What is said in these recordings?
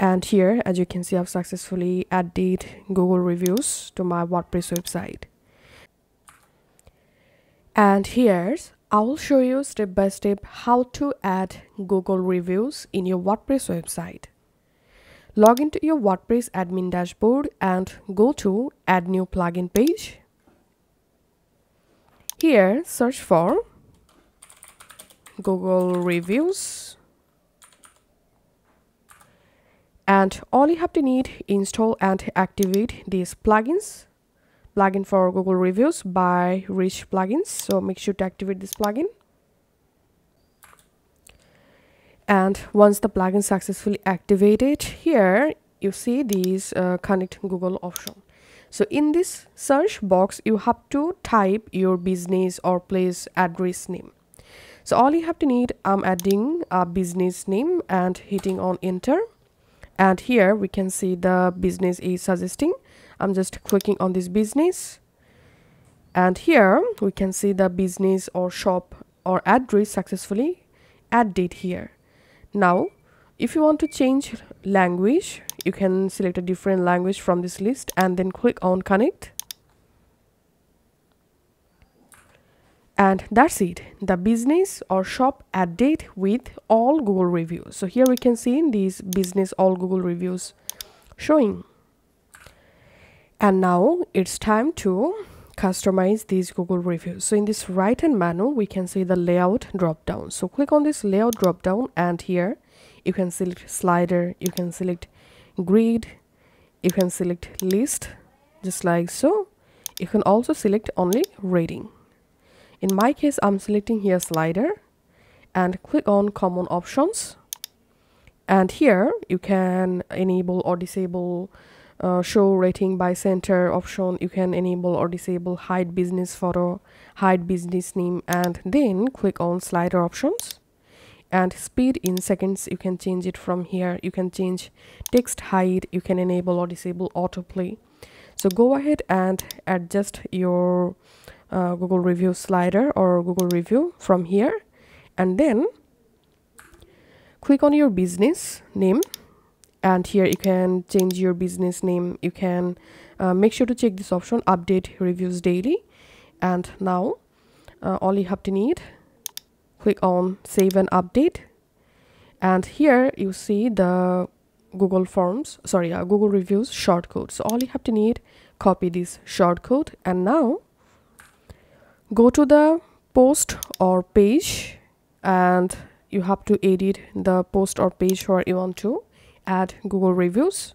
and here as you can see I've successfully added Google reviews to my WordPress website. And here's I will show you step by step how to add Google reviews in your WordPress website. Log into your WordPress admin dashboard and go to add new plugin page. Here search for Google reviews and all you have to need install and activate these plugins. Plugin for google reviews by rich plugins. So make sure to activate this plugin. And once the plugin successfully activated here you see these uh, connect google option. So in this search box you have to type your business or place address name. So all you have to need i'm adding a business name and hitting on enter and here we can see the business is suggesting. I'm just clicking on this business. And here we can see the business or shop or address successfully added here. Now if you want to change language you can select a different language from this list and then click on connect and that's it. The business or shop added with all google reviews. So here we can see in these business all google reviews showing. And now it's time to customize these google reviews. So in this right hand menu we can see the layout drop down so click on this layout drop down and here you can select slider you can select grid you can select list just like so. You can also select only rating in my case i'm selecting here slider and click on common options. And here you can enable or disable uh, show rating by center option. You can enable or disable hide business photo hide business name and then click on slider options. And speed in seconds you can change it from here. You can change text hide you can enable or disable autoplay. So go ahead and adjust your uh, Google review slider or Google review from here. And then click on your business name. And here you can change your business name. You can uh, make sure to check this option update reviews daily. And now uh, all you have to need click on save and update. And here you see the google forms sorry uh, google reviews shortcode so all you have to need copy this shortcode and now go to the post or page and you have to edit the post or page where you want to add google reviews.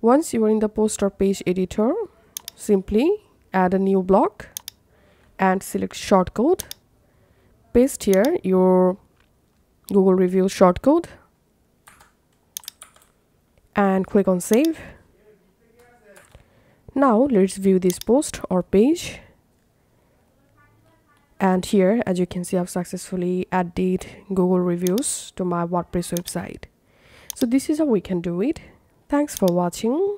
Once you are in the post or page editor simply add a new block and select shortcode. Paste here your google review shortcode and click on save. Now let's view this post or page and here as you can see I've successfully added Google reviews to my WordPress website. So this is how we can do it. Thanks for watching